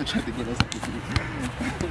I tried to get us